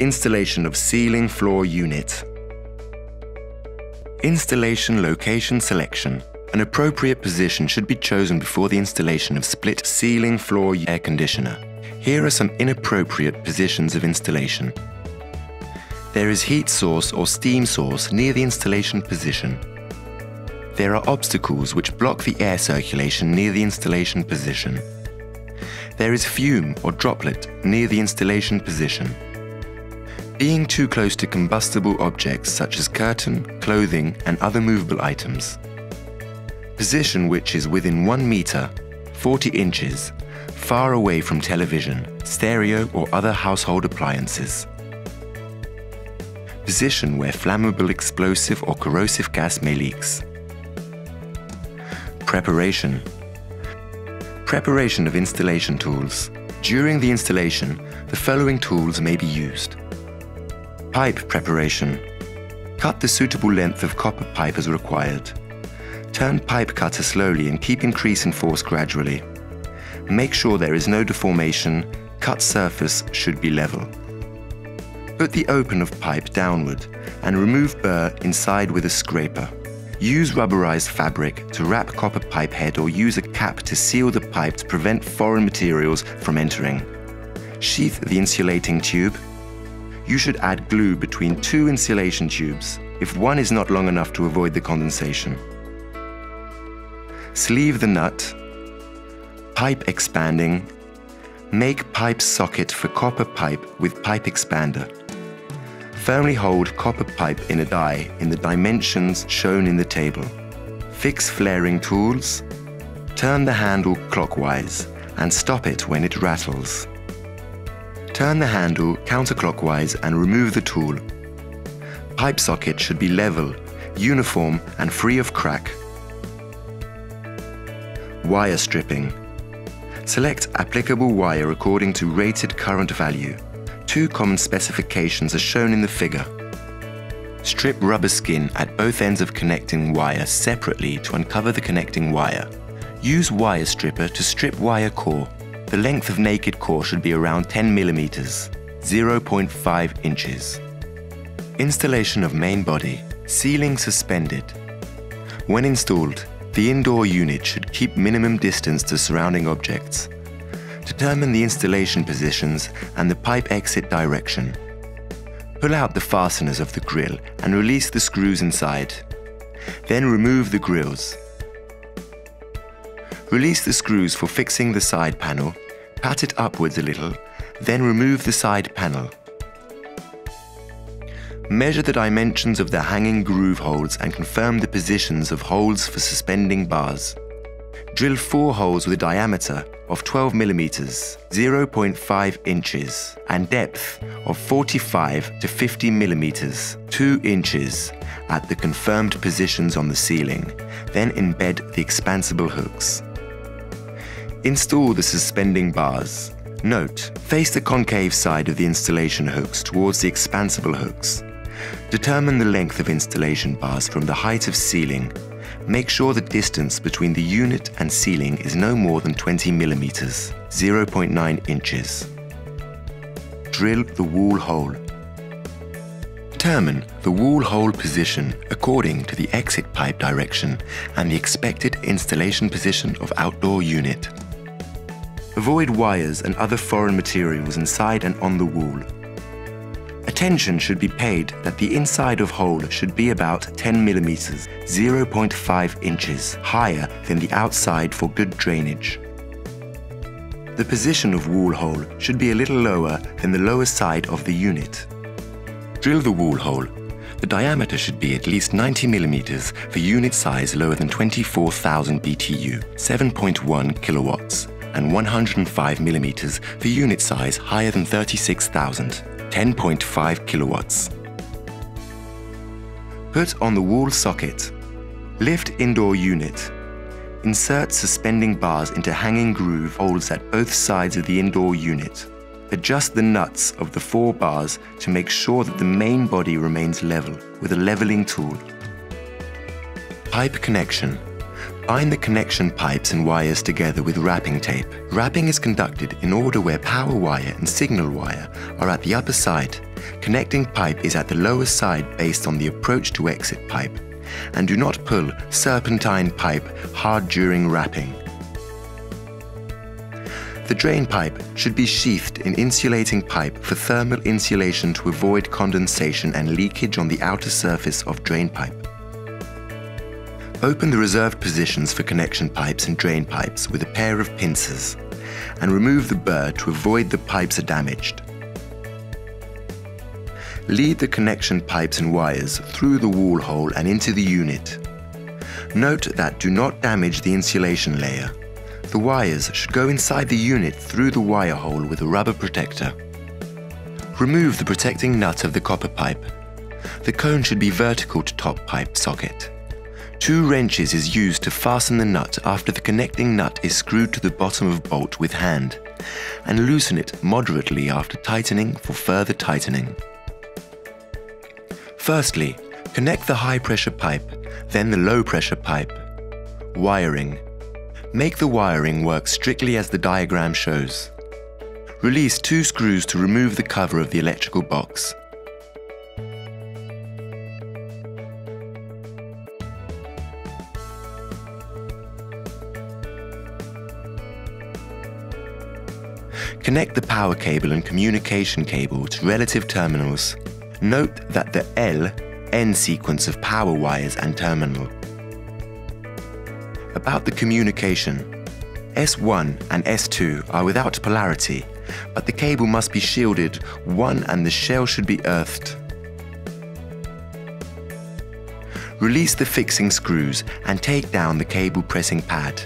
Installation of ceiling floor unit. Installation location selection. An appropriate position should be chosen before the installation of split ceiling floor air conditioner. Here are some inappropriate positions of installation. There is heat source or steam source near the installation position. There are obstacles which block the air circulation near the installation position. There is fume or droplet near the installation position. Being too close to combustible objects such as curtain, clothing, and other movable items. Position which is within 1 meter, 40 inches, far away from television, stereo, or other household appliances. Position where flammable explosive or corrosive gas may leaks. Preparation. Preparation of installation tools. During the installation, the following tools may be used. Pipe preparation. Cut the suitable length of copper pipe as required. Turn pipe cutter slowly and keep increasing force gradually. Make sure there is no deformation, cut surface should be level. Put the open of pipe downward and remove burr inside with a scraper. Use rubberized fabric to wrap copper pipe head or use a cap to seal the pipe to prevent foreign materials from entering. Sheath the insulating tube you should add glue between two insulation tubes if one is not long enough to avoid the condensation. Sleeve the nut, pipe expanding, make pipe socket for copper pipe with pipe expander. Firmly hold copper pipe in a die in the dimensions shown in the table. Fix flaring tools, turn the handle clockwise and stop it when it rattles. Turn the handle counterclockwise and remove the tool. Pipe socket should be level, uniform and free of crack. Wire stripping. Select applicable wire according to rated current value. Two common specifications are shown in the figure. Strip rubber skin at both ends of connecting wire separately to uncover the connecting wire. Use wire stripper to strip wire core the length of naked core should be around 10 millimeters, 0.5 inches. Installation of main body, ceiling suspended. When installed, the indoor unit should keep minimum distance to surrounding objects. Determine the installation positions and the pipe exit direction. Pull out the fasteners of the grill and release the screws inside. Then remove the grills. Release the screws for fixing the side panel pat it upwards a little, then remove the side panel. Measure the dimensions of the hanging groove holes and confirm the positions of holes for suspending bars. Drill four holes with a diameter of 12 millimeters, 0.5 inches, and depth of 45 to 50 millimeters, 2 inches, at the confirmed positions on the ceiling. Then embed the expansible hooks. Install the suspending bars. Note, face the concave side of the installation hooks towards the expansible hooks. Determine the length of installation bars from the height of ceiling. Make sure the distance between the unit and ceiling is no more than 20 millimeters, 0.9 inches. Drill the wall hole. Determine the wall hole position according to the exit pipe direction and the expected installation position of outdoor unit. Avoid wires and other foreign materials inside and on the wall. Attention should be paid that the inside of hole should be about 10 millimeters, 0.5 inches, higher than the outside for good drainage. The position of wall hole should be a little lower than the lower side of the unit. Drill the wall hole. The diameter should be at least 90 millimeters for unit size lower than 24,000 BTU, 7.1 kilowatts and 105 millimeters for unit size higher than 36,000, 10.5 kilowatts. Put on the wall socket. Lift indoor unit. Insert suspending bars into hanging groove holes at both sides of the indoor unit. Adjust the nuts of the four bars to make sure that the main body remains level with a leveling tool. Pipe connection. Bind the connection pipes and wires together with wrapping tape. Wrapping is conducted in order where power wire and signal wire are at the upper side connecting pipe is at the lower side based on the approach to exit pipe, and do not pull serpentine pipe hard during wrapping. The drain pipe should be sheathed in insulating pipe for thermal insulation to avoid condensation and leakage on the outer surface of drain pipe. Open the reserved positions for connection pipes and drain pipes with a pair of pincers and remove the burr to avoid the pipes are damaged. Lead the connection pipes and wires through the wall hole and into the unit. Note that do not damage the insulation layer. The wires should go inside the unit through the wire hole with a rubber protector. Remove the protecting nut of the copper pipe. The cone should be vertical to top pipe socket. Two wrenches is used to fasten the nut after the connecting nut is screwed to the bottom of bolt with hand, and loosen it moderately after tightening for further tightening. Firstly, connect the high pressure pipe, then the low pressure pipe. Wiring. Make the wiring work strictly as the diagram shows. Release two screws to remove the cover of the electrical box. Connect the power cable and communication cable to relative terminals. Note that the L, N sequence of power wires and terminal. About the communication, S1 and S2 are without polarity, but the cable must be shielded one and the shell should be earthed. Release the fixing screws and take down the cable pressing pad.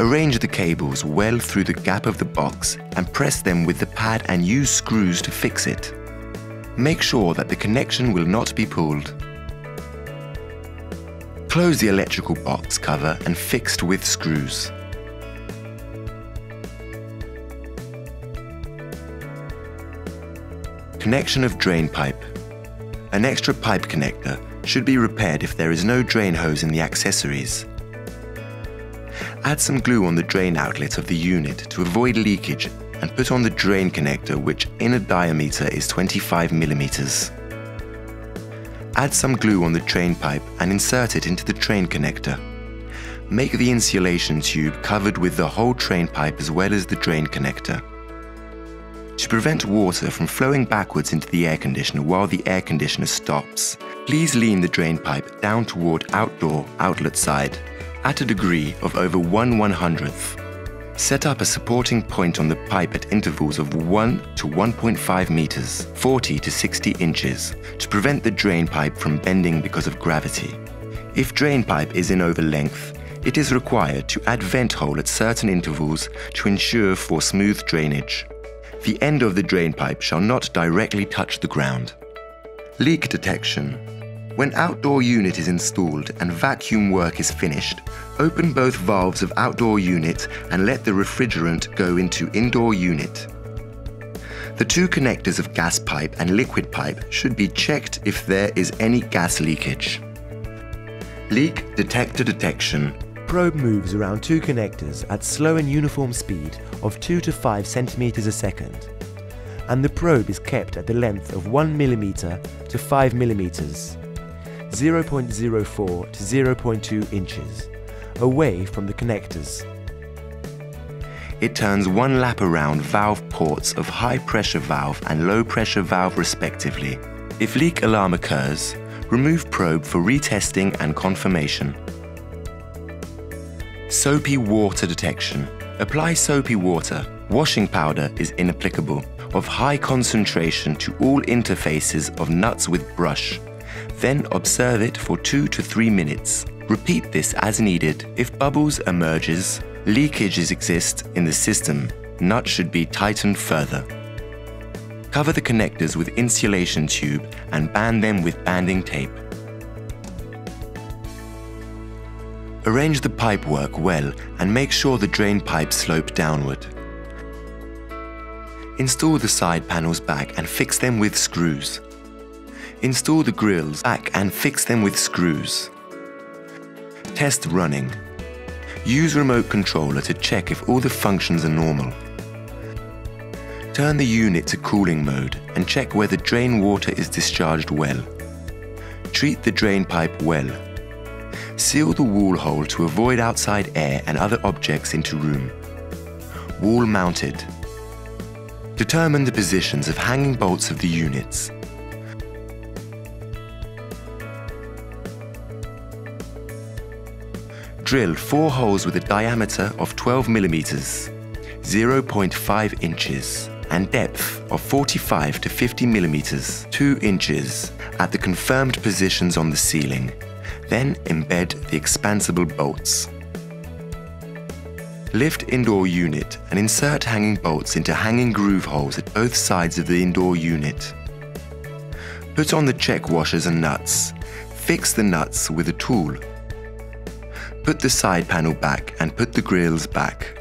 Arrange the cables well through the gap of the box and press them with the pad and use screws to fix it. Make sure that the connection will not be pulled. Close the electrical box cover and fixed with screws. Connection of drain pipe. An extra pipe connector should be repaired if there is no drain hose in the accessories. Add some glue on the drain outlet of the unit to avoid leakage and put on the drain connector which inner diameter is 25 millimeters. Add some glue on the drain pipe and insert it into the drain connector. Make the insulation tube covered with the whole drain pipe as well as the drain connector. To prevent water from flowing backwards into the air conditioner while the air conditioner stops, please lean the drain pipe down toward outdoor outlet side at a degree of over 1 100th. Set up a supporting point on the pipe at intervals of 1 to 1.5 meters, 40 to 60 inches, to prevent the drain pipe from bending because of gravity. If drain pipe is in over length, it is required to add vent hole at certain intervals to ensure for smooth drainage. The end of the drain pipe shall not directly touch the ground. Leak detection when outdoor unit is installed and vacuum work is finished, open both valves of outdoor unit and let the refrigerant go into indoor unit. The two connectors of gas pipe and liquid pipe should be checked if there is any gas leakage. Leak detector detection. Probe moves around two connectors at slow and uniform speed of 2 to 5 centimeters a second. And the probe is kept at the length of 1 millimeter to 5 millimeters. 0.04 to 0.2 inches, away from the connectors. It turns one lap around valve ports of high pressure valve and low pressure valve respectively. If leak alarm occurs, remove probe for retesting and confirmation. Soapy water detection. Apply soapy water. Washing powder is inapplicable. Of high concentration to all interfaces of nuts with brush. Then observe it for 2 to 3 minutes. Repeat this as needed. If bubbles emerges, leakages exist in the system, nut should be tightened further. Cover the connectors with insulation tube and band them with banding tape. Arrange the pipe work well and make sure the drain pipes slope downward. Install the side panels back and fix them with screws. Install the grills back and fix them with screws. Test running. Use remote controller to check if all the functions are normal. Turn the unit to cooling mode and check whether drain water is discharged well. Treat the drain pipe well. Seal the wall hole to avoid outside air and other objects into room. Wall mounted. Determine the positions of hanging bolts of the units. Drill four holes with a diameter of 12 millimeters, 0.5 inches, and depth of 45 to 50 millimeters, 2 inches, at the confirmed positions on the ceiling. Then embed the expansible bolts. Lift indoor unit and insert hanging bolts into hanging groove holes at both sides of the indoor unit. Put on the check washers and nuts. Fix the nuts with a tool. Put the side panel back and put the grills back.